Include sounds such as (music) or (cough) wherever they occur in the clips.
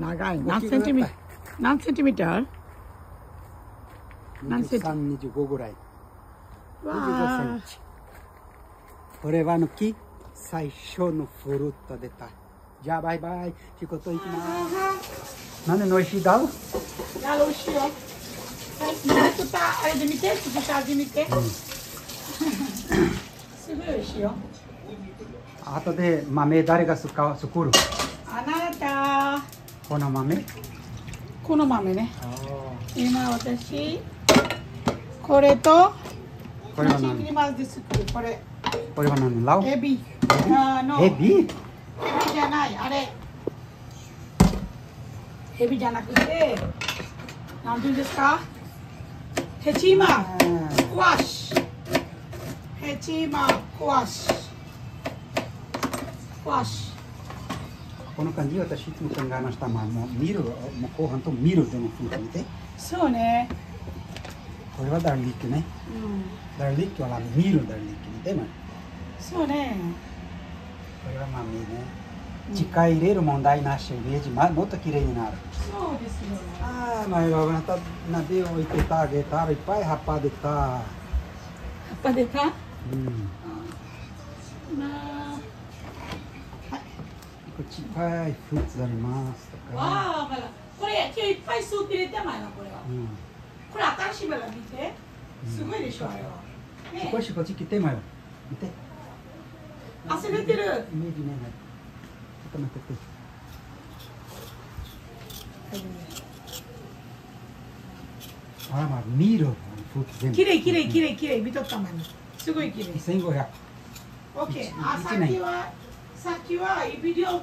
長い。何センチミ何センチミーター？何センチ？23、25ぐらい。25セわンチ。これはの木、最初のフルート出た。じゃあバイバイ。仕事行きます。なんでの石だ？うー。やろうしよあれで見て、作った味見て。(laughs) すごい美味しいよ。後で豆誰が作る作る？あなた、この豆？この豆ね。今私、これと、これは何？これ、これは何？ラオ？エビ。エビ？エビ？じゃない、あれ。エビじゃなくて、なんていうんですか？ヘチマ、クワッシ。ュ。ヘチマ、クワッシ。ュ。クワッシこの感じ私いつも考えました、まあ、もう見るもう後半と見るでも風見てュ。そうね。これはダーリックねうん。ダーリックは見るダーリック見てもそうね。これは豆ね力入れる問題なしイメージ、ま、もっと綺麗になるそうですよ。ああ前はまた鍋置いてたあげたらいっぱい葉っぱ出た葉っぱ出た？うんまあ。いっぱいフルーツありますとか、わあ、まだ。これ、今日いっぱいスープ入れてまいな、これは。うん、これ新しいバラ見て。すごいでしょ、あれは。ね少しこっち来てもよ見て汗出てる。イメージねちょっと待っててあらまあ見るフルーツ全部綺麗綺麗綺麗綺麗見とったまに。すごい綺麗。2500オッケー。あ、一さっきは、さっきはビデオ撮っ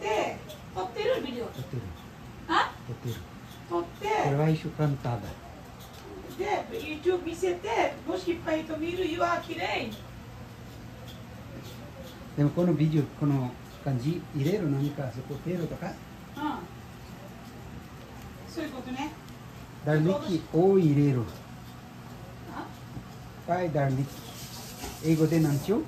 て、撮ってるビデオ。撮ってるあ？撮ってる撮っこれて、は一週間ただで、YouTube 見せて、もしいっぱいと見る、いわ、綺麗。でもこのビデオこの感じ入れる何かそこテールとか？うん。そういうことね。ダルリキを入れるいっあぱいダルリキ英語でなんちゅう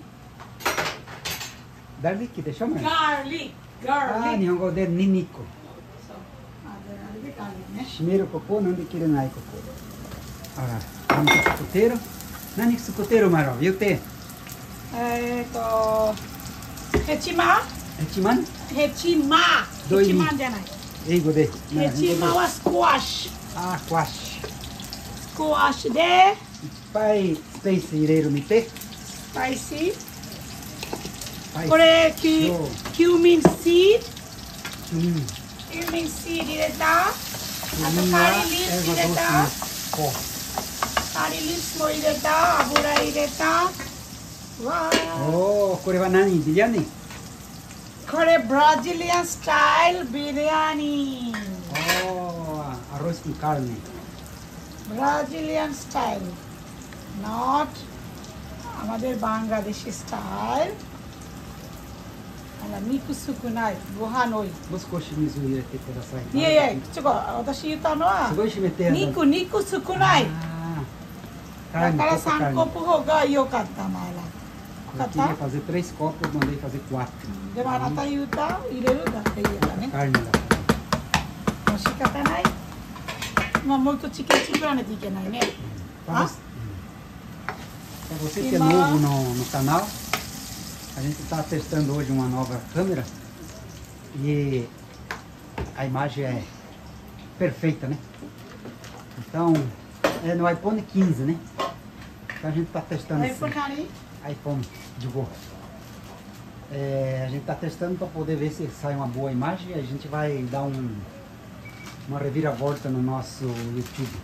Garlic, que chama? Garlic. Garlic. Ah, Nihongo de niniko. Shimeru koko, não dekiru nai cocô, Ah, vamos para o coteiro. Nani sucoteiro, Maro? Viu te? É, to... Hetima. Hetiman? Hetima. Hetiman, janai. Eigo de. Hetima was squash. Ah, squash. Squash de... Pai, space ireiro mite. Spicy. Ore ki cumin seed. Mm. Cumin seed ireta. Ato curry leaves ireta. Curry leaves mo ireta. Abura ireta. Wow. Oh, kore banani biryani. Kore Brazilian style biryani. Oh, arroz con carne. Brazilian style. Not আমাদের Bangladeshi style 肉少ない、ご飯多い。を入れてください。いやいや、ちょっと私言ったのは、すて肉、肉少ない。だから三コップ方が良かった、前ら。カツ3スコップまで行かせ4。でもあなた言うた？入れる？だって言えたね。だもう仕方ない。まあもっとチキン作らないといけないね。あ？今。A gente está testando hoje uma nova câmera e a imagem é perfeita, né? Então, é no iPhone 15, né? Então a gente está testando... iPhone assim, iPhone, de boa. É, a gente está testando para poder ver se sai uma boa imagem. e A gente vai dar um, uma reviravolta no nosso YouTube.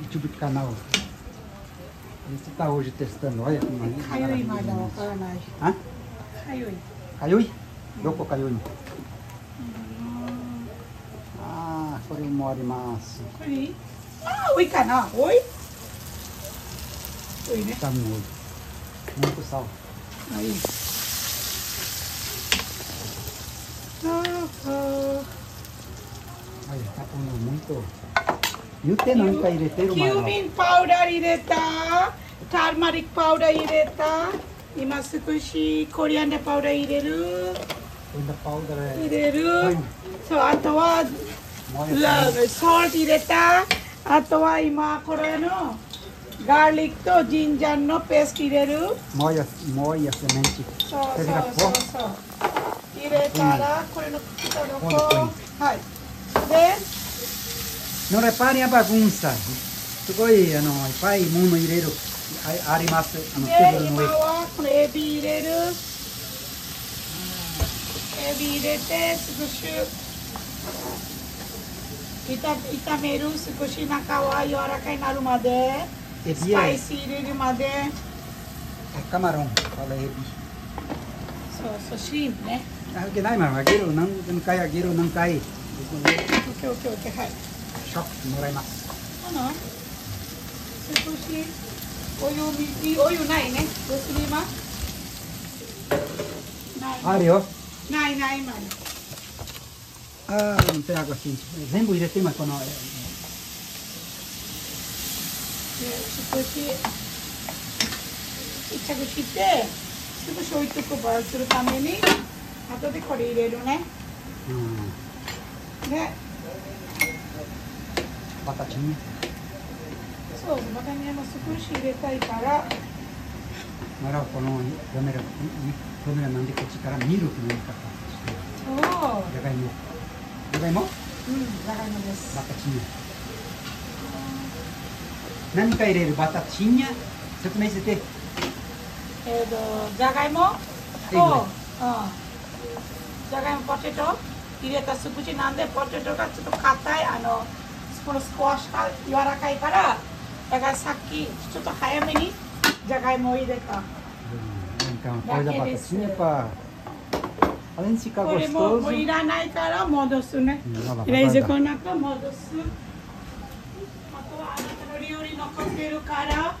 YouTube canal. Você está hoje testando, olha como ali. Caiui, Madão, Karanagi. Hã? Caiui. Caiui? caiu caiui. Uhum. Ah, foi mori massa. Ah, oi. Ah, oi, canal Oi. Oi, né? Tá muito. Muito sal. Aí. Ah, ah. Olha, tá comendo muito. E o tenão que tá 入れてるキューミンパウダー入れた。ターマリックパウダー入れた。今少しコリアンダーパウダー入れる。入.れる。Põe. そうあとはソルト入れた。あとは今これのガーリックとジンジャーのペースト入れる。molha a semente. そうそう Quer virar そう?そう。入れたらこれの下の põe, こはい。で Não reparem a bagunça. Sugoi, ano, eh, pai, mundo ireiro, arimasu, ano, tudo no ah, e. Ebi ireiro. Ebi irete, sugoshu. Ita, itameru, sugoshi nakawa, yora kainaru made. Ebi é. Spicy ireiro. É camarão, fala ebi. Só, sashimi, né? Ah, que não, mas agiro, não, cai, agiro, não cai. Ok, ok, ok, que, シっッもらいます。お湯お湯ないね。どうすります？ない。あるよ。ないない今あペ全部入れて今この。で少し一着ち切って少し置いとこ場合するために後でこれ入れるね。うん。で。バタちゃね。そうバタにあの少し入れたいから。ならこの嫁ら嫁らなんでこっちからミルクの言い方してじゃがいも。じゃがいも？うんじゃがいもです。バタチン。ニ何か入れる？バタチンニ説明して。てえっ、ー、とじゃがいも？とじゃがいもポテト？入れたす少しなんでポテトがちょっと硬いあのこのスコアシが柔らかいからだからさっきちょっと早めにじゃがいもを入れた。eh, これも.もういらないから戻すね。冷蔵庫.の中戻す。あとはあなたの料理残ってるから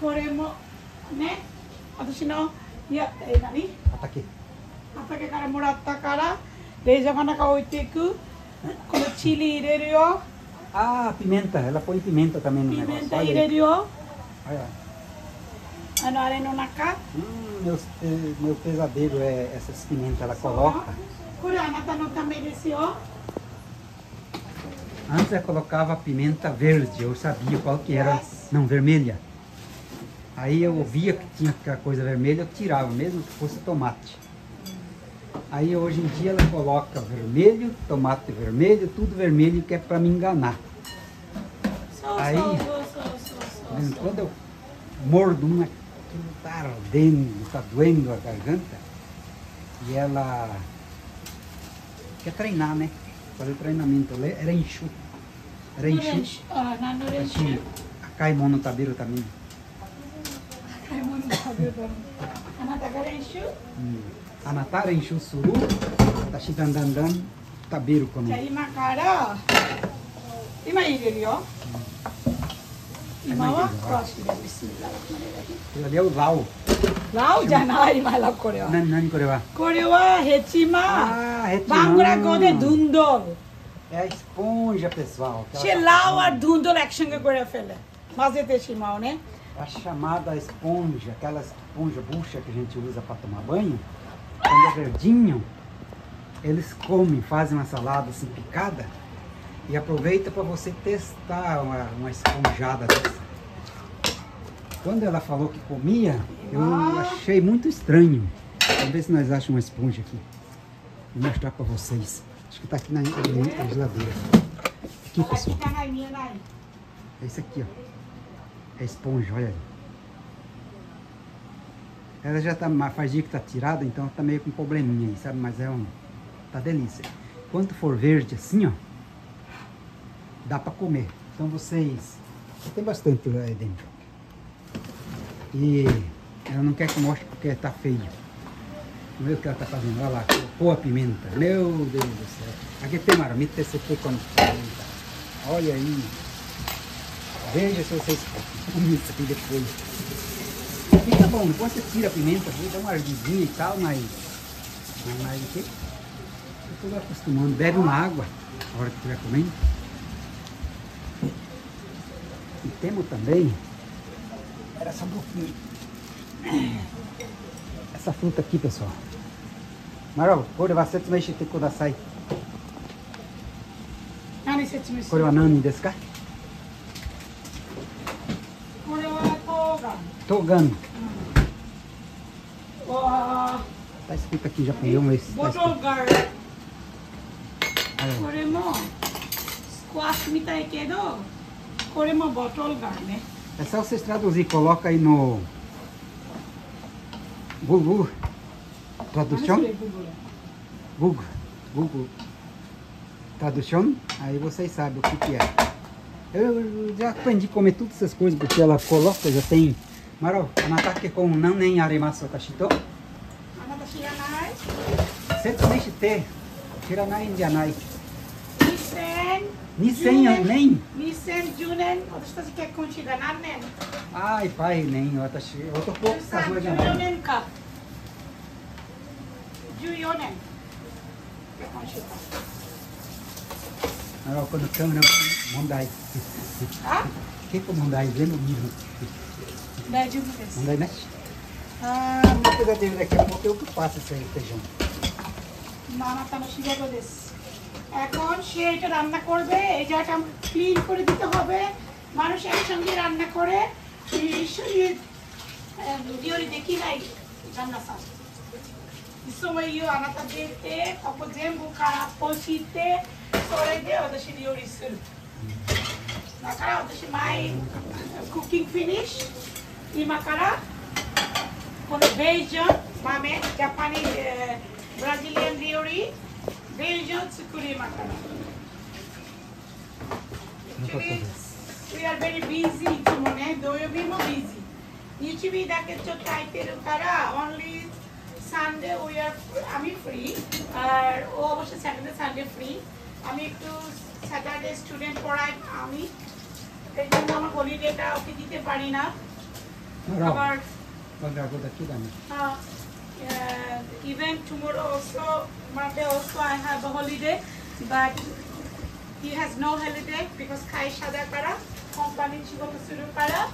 これもね私のいやえー何？Ataque. 畑からもらったから冷蔵庫の中置いていく。このチリ入れるよ Ah, pimenta. Ela põe pimenta também no pimenta negócio. Pimenta irerió. Olha. Ano areno na. Hum, meu, eh, meu pesadelo é essas pimentas. Ela coloca. Curana tá no também desceu. Antes eu colocava pimenta verde, eu sabia qual que era, yes. não, vermelha. Aí eu via que tinha aquela coisa vermelha, eu tirava, mesmo que fosse tomate. Aí hoje em dia ela coloca vermelho, tomate vermelho, tudo vermelho que é para me enganar. Sol, Aí, sol, sol, tá quando eu mordo uma, aquilo tá ardendo, tá doendo a garganta. E ela quer treinar, né? Fazer treinamento. Ela era enxu. Era enxu. Assim, a Caimono Tabeiro também. A Caimono Tabeiro também. A Natacara enxu? Hum. Anatara encheu suru, tashidandandan, tá tabeiro tá como. Ima cara, ima igrejo. É ima ali é o lau. Lau já não é mais lau coreano. Não, não coreano. Coreano, retima. Ah, retima. Bangura gode dundol. É a esponja, pessoal. Che lau tá a dundol action que coreano fele. Mas é desse né? É a chamada esponja, aquela esponja bucha que a gente usa para tomar banho quando é verdinho, eles comem, fazem uma salada assim picada e aproveita para você testar uma, uma esponjada dessa. Quando ela falou que comia, eu achei muito estranho. Vamos ver se nós achamos uma esponja aqui. Vou mostrar para vocês. Acho que está aqui na, na, na, geladeira. Aqui, pessoal. É isso aqui, ó. É esponja, olha aí. Ela já tá, faz dia que tá tirada, então tá meio com probleminha aí, sabe? Mas é um, tá delícia. Quando for verde assim, ó, dá pra comer. Então vocês, tem bastante lá aí dentro. E ela não quer que mostre porque tá feio. Não vê o que ela tá fazendo, olha lá, colocou a pimenta. Meu Deus do céu. Aqui tem marmita, esse aqui quando Olha aí. Veja se vocês comem isso aqui depois Fica bom, depois você tira a pimenta, viu? dá uma ardidinha e tal, mas. Mas, mas o quê? Eu tô acostumando. Bebe uma água na hora que estiver comendo. E temos também. Era só um pouquinho. essa fruta aqui, pessoal. Marol, これは説明してください。何説明すこれるは何ですかこれは冬瓜。トガン。 Tá escrito aqui em japonês, mas... Bodogar. Kore mo, squash mas kedo, kore mo lugar, né? É só vocês traduzir, coloca aí no... Google. Tradução? Google. Google. Tradução? Aí vocês sabem o que, que é. Eu já aprendi a comer todas essas coisas, porque ela coloca, já tem... Maro, anatake com não nem arimasu kashito. Tá, あなた知らない Setsu nishite, shiranai n janai. 2010 2000年2010年私たち結婚してた何年 Ai, pai, nem. Watashi, otoko 13 kazue 14 janai. 年か14年結婚してた Maro, quando câmera, mondai. あ Keiko mondai, vendo mesmo. 大丈夫です Mondai, né? Ah, meu pesadelo daqui a pouco eu que faço isso aí, feijão. 今あなたの仕事です মামা তামা সিজা করে এখন সে এটা রান্না করবে এই জায়গাটা আমাকে ক্লিন করে দিতে হবে মানুষ একসঙ্গে রান্না করে ভিডিওটি দেখি নাই রান্না sir Isso aí, ó, na tabete, pra poder embucar a pochite, sobre de eu deixei de ouriço. Na cara, eu deixei mais cooking finish. E macará, quando veja, mame, japani, eh, Brazilian Riori, Belgian Tsukuri Makara. Actually, we are very busy, Chumone, though you be more busy. Nichibi da kecho taite rukara, only Sunday we are আমি free আর ও অবশ্য Saturday Sunday free আমি একটু Saturday student পড়াই আমি এর জন্য আমার হলিডেটা ওকে দিতে পারি না আবার হ্যাঁ uh, uh, even tomorrow also Monday also I have a holiday but he has no holiday because Kai Shada Kara company Shigoto Suru Kara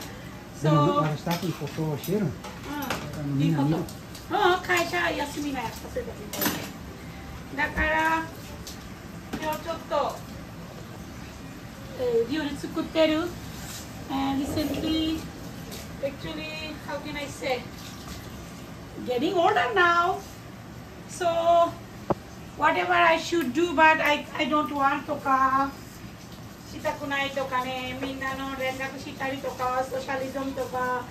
so Não, ela está com fofo cheiro? うんいいことうん会社休みなやつさせてだから今日ちょっと、えー料理作ってる and recently actually how can I say getting older now. So whatever I should do but I, I don't want to ka. Shitakunai to ka ne minnano rengaku shitari to ka socialism to ka.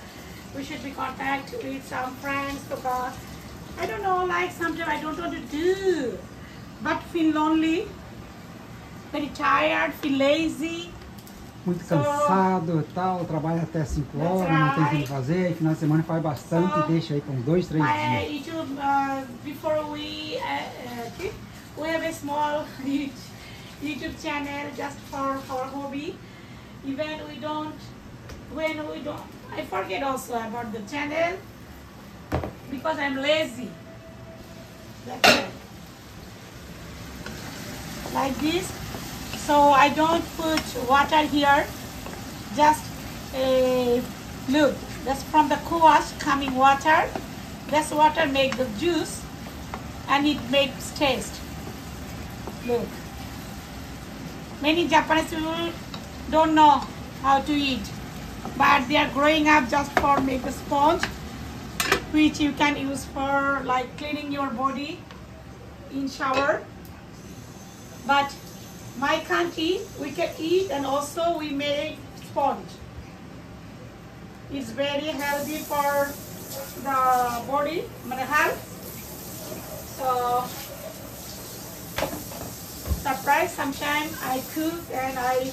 We should be contact with some friends to ka. I don't know like sometimes I don't want to do. But feel lonely very tired feel lazy. Muito cansado e tal, trabalha até 5 That's horas, não tem o que fazer, e final de semana faz bastante e deixa aí por uns 2, 3 I, dias. YouTube, uh, before we uh, uh, we have a small (laughs) YouTube channel just for our hobby. Even we don't, when we don't, I forget also about the channel because I'm lazy. That's it. Like this. So I don't put water here. Just a look. That's from the kuwash coming water. This water make the juice and it makes taste. Look. Many Japanese people don't know how to eat. But they are growing up just for make a sponge which you can use for like cleaning your body in shower. But my country we can eat and also we make sponge. It's very healthy for the body, my health. So surprise sometimes I cook and I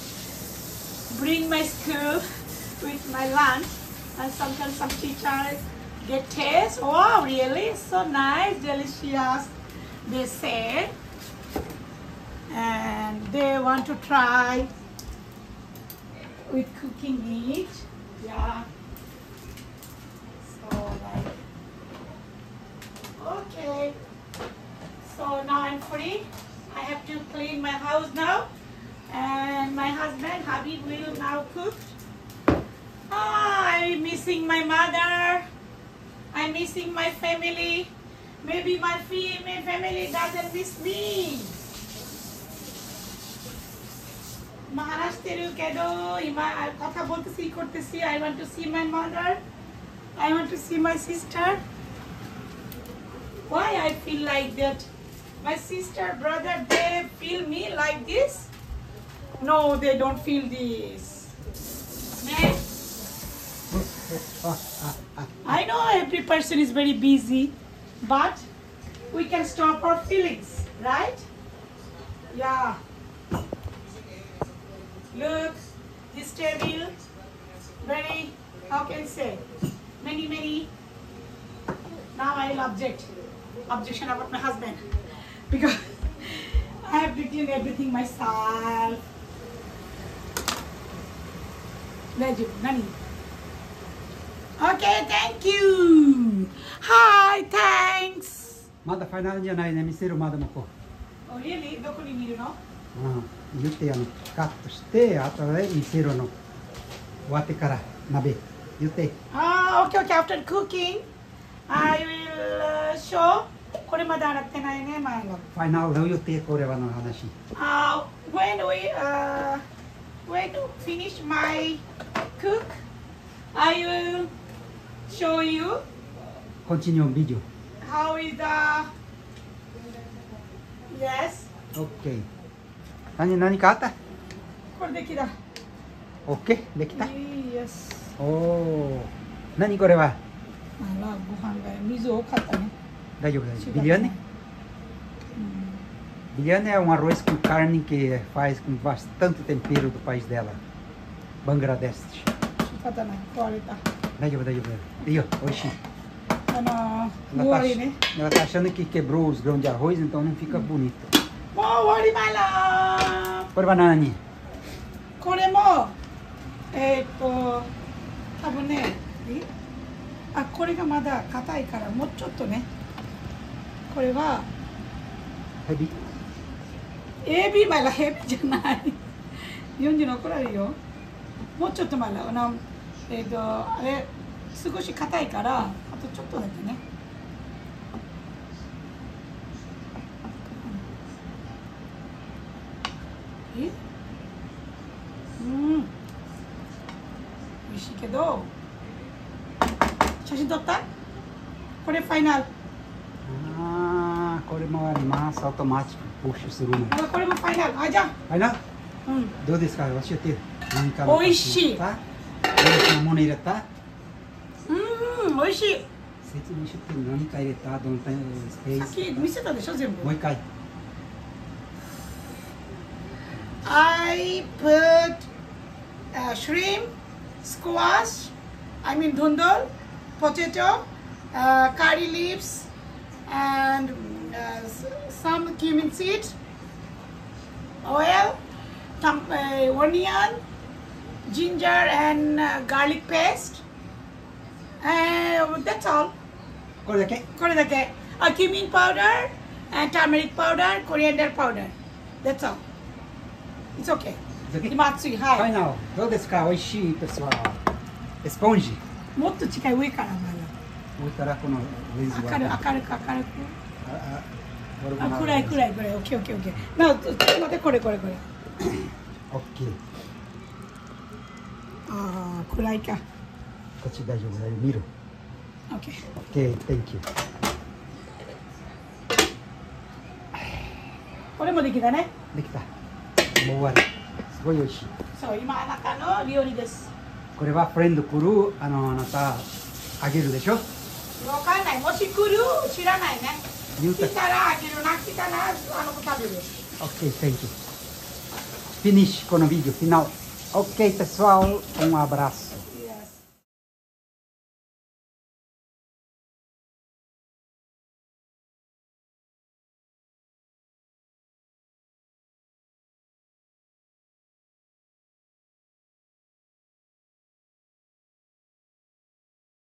bring my school with my lunch and sometimes some teachers get taste. Wow, really? So nice, delicious. They say they want to try with cooking it. Yeah. So like okay. So now I'm free. I have to clean my house now. And my husband Habib will now cook. Ah, I'm missing my mother. I'm missing my family. Maybe my fa- my family doesn't miss me. Maharashtra কেন to see করতেছি I want to see my mother. I want to see my sister. why I feel like that. My sister, brother, they feel me like this. No, they don't feel this. (laughs) I know every person is very busy, but we can stop our feelings, right? Yeah. Look, this table, very, how can I say, many, many, now I will object, objection about my husband, (laughs) because I have to clean everything myself. Legend, money. Okay, thank you. Hi, thanks. Mother, final. Oh, really? You know. 言ってあのカットしてあとで見せるの終わってから鍋言って Ah, okay, okay. After cooking, I will uh, show. これまで洗ってないね、前の。ファイナルの言ってこれはの話 Uh, when we uh, when we finish my cook, I will show you コンチニュービデ how is the yes. オ OK 何何かあったこれできた。 OK できた Yes. おお何これはあら、ご飯が水多かったね。大丈夫大丈夫ビリヤニ Biryani é um arroz com carne que faz com bastante tempero do país dela. Bangladesh. 仕方ない。壊れた。大丈夫大丈夫。いいよ、美味しい。あのー、 Ela 終 tá, わりね。 ela tá achando que quebrou os grãos de arroz, então não fica bonito. もう終わりまら Por banana. これもえーっと多分ねえ？あこれがまだ硬いからもうちょっとね。これは Rebi. AB まだヘビじゃない。40の怒られるよ。もうちょっとまだ。えーっとあれ少し硬いからあとちょっとだけねうん。美味しいけど写真撮った？これファイナルああこれもあります。あとマッチシュするのこれもファイナルあじゃあ。ファイナル、うん、どうですか？教えて。何か美味しいどうなもの入れた？うん美味しい。説明書って何か入れたどのタイミングですか見せた？でしょ全部もう一回 I put uh, shrimp, squash, I mean dhundol, potato, uh, curry leaves, and uh, some cumin seed, oil, uh, onion, ginger and uh, garlic paste. that's all. করে থাকে করে থাকে আর and turmeric powder, coriander powder. That's all. It's okay. Isso aqui? 今熱い。はい。Final. Do desse cara, oishi, pessoal. Esponge. もっと近い上からま Vou estar com o lens だ。明るい明るく明るく。Ah, あ、暗い暗い暗い。オッケーオッケーオッケー。なあ、ちょっと待って、これこれこれ。Ok. ああ、暗いか。こっち大丈夫だよ。見る。オッケー。Ok, thank you. これもできたね。できた。もう終わり。すごい美味しい。そう、今あなたの料理です。これはフレンド来る、あの、あなた、あげるでしょ？わかんない。もし来る知らないね。来たらあげるな、来たらあの子食べる。Ok, thank you. Finish com o vídeo final. Ok, pessoal. Um abraço.